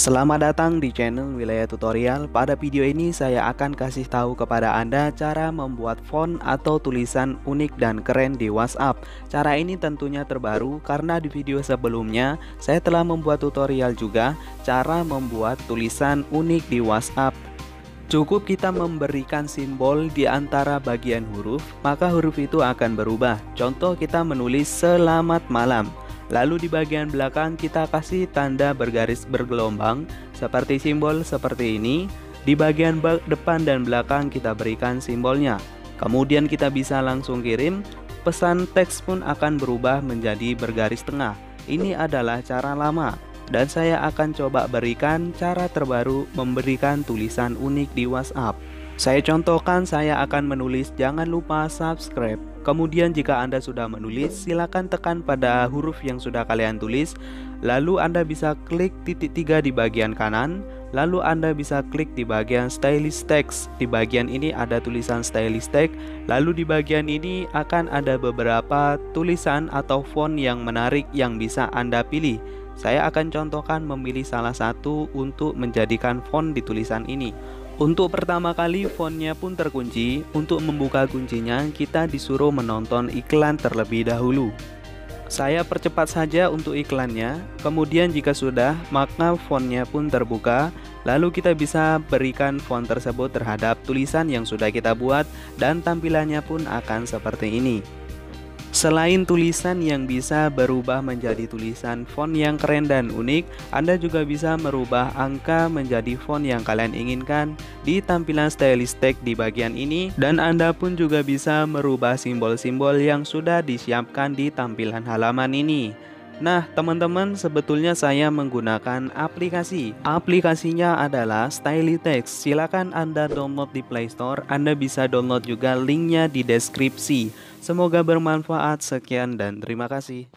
Selamat datang di channel Wilayah Tutorial. Pada video ini saya akan kasih tahu kepada Anda cara membuat font atau tulisan unik dan keren di WhatsApp. Cara ini tentunya terbaru karena di video sebelumnya saya telah membuat tutorial juga cara membuat tulisan unik di WhatsApp. Cukup kita memberikan simbol di antara bagian huruf, maka huruf itu akan berubah. Contoh kita menulis selamat malam. Lalu di bagian belakang kita kasih tanda bergaris bergelombang seperti simbol seperti ini. Di bagian depan dan belakang kita berikan simbolnya. Kemudian kita bisa langsung kirim, pesan teks pun akan berubah menjadi bergaris tengah. Ini adalah cara lama dan saya akan coba berikan cara terbaru memberikan tulisan unik di WhatsApp. Saya contohkan saya akan menulis jangan lupa subscribe. Kemudian jika Anda sudah menulis silakan tekan pada huruf yang sudah kalian tulis. Lalu Anda bisa klik titik tiga di bagian kanan. Lalu Anda bisa klik di bagian stylist text. Di bagian ini ada tulisan stylist text. Lalu di bagian ini akan ada beberapa tulisan atau font yang menarik yang bisa Anda pilih. Saya akan contohkan memilih salah satu untuk menjadikan font di tulisan ini. Untuk pertama kali fontnya pun terkunci. Untuk membuka kuncinya, kita disuruh menonton iklan terlebih dahulu. Saya percepat saja untuk iklannya. Kemudian jika sudah, maka fontnya pun terbuka. Lalu kita bisa berikan font tersebut terhadap tulisan yang sudah kita buat dan tampilannya pun akan seperti ini. Selain tulisan yang bisa berubah menjadi tulisan font yang keren dan unik, Anda juga bisa merubah angka menjadi font yang kalian inginkan di tampilan stylistic di bagian ini dan Anda pun juga bisa merubah simbol-simbol yang sudah disiapkan di tampilan halaman ini. Nah, teman-teman, sebetulnya saya menggunakan aplikasi. Aplikasinya adalah Stylitext. Silakan Anda download di Play Store. Anda bisa download juga linknya di deskripsi. Semoga bermanfaat. Sekian dan terima kasih.